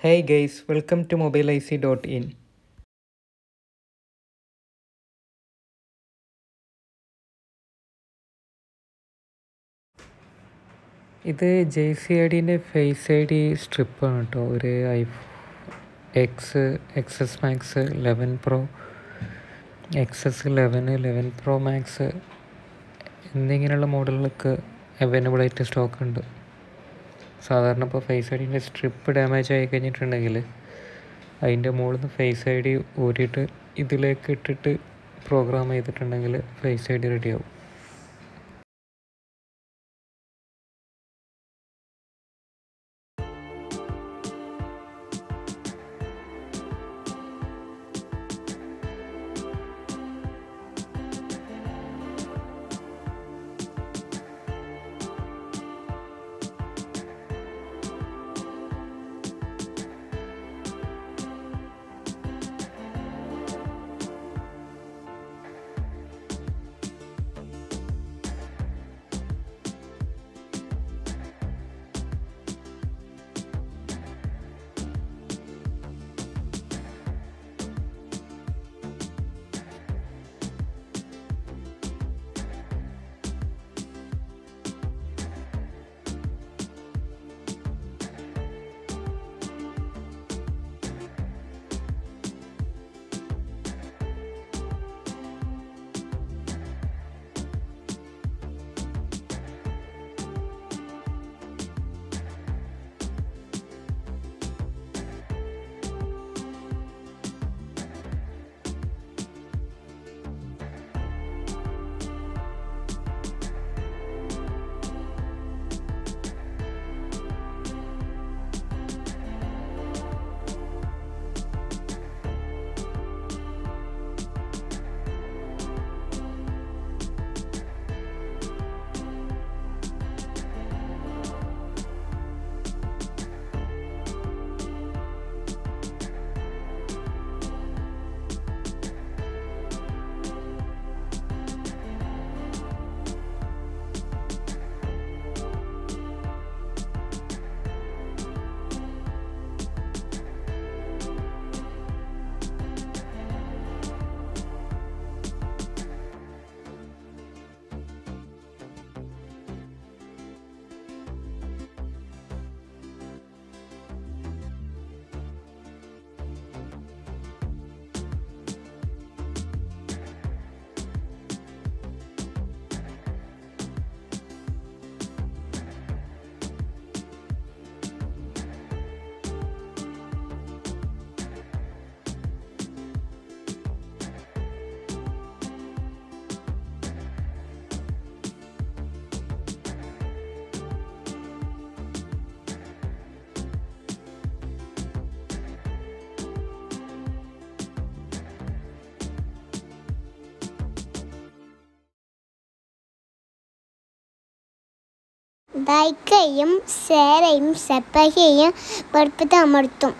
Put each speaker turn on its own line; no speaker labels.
Hey I C dot in ഇത് J C I ഡിന്റെ face I D സ്ട്രിപ്പാണ് കേട്ടോ ഒരു I X X S Max eleven Pro X S ലെവന് eleven pro max എന്നിങ്ങനെയുള്ള available ആയിട്ട് stock ഉണ്ട്. സാധാരണ ഇപ്പോൾ ഫേസ് ഐ സ്ട്രിപ്പ് ഡാമേജ് ആയി കഴിഞ്ഞിട്ടുണ്ടെങ്കിൽ അതിന്റെ മുകളിൽ നിന്ന് ഫേസ് ഐ ഡി ഊരിയിട്ട് ഇതിലേക്ക് ഇട്ടിട്ട് പ്രോഗ്രാം ചെയ്തിട്ടുണ്ടെങ്കിൽ ഫേസ് ഐ ഡി റെഡിയാവും
பைக்கையும் சேரையும் செப்பகையும் படுப்பது அமர்த்தும்.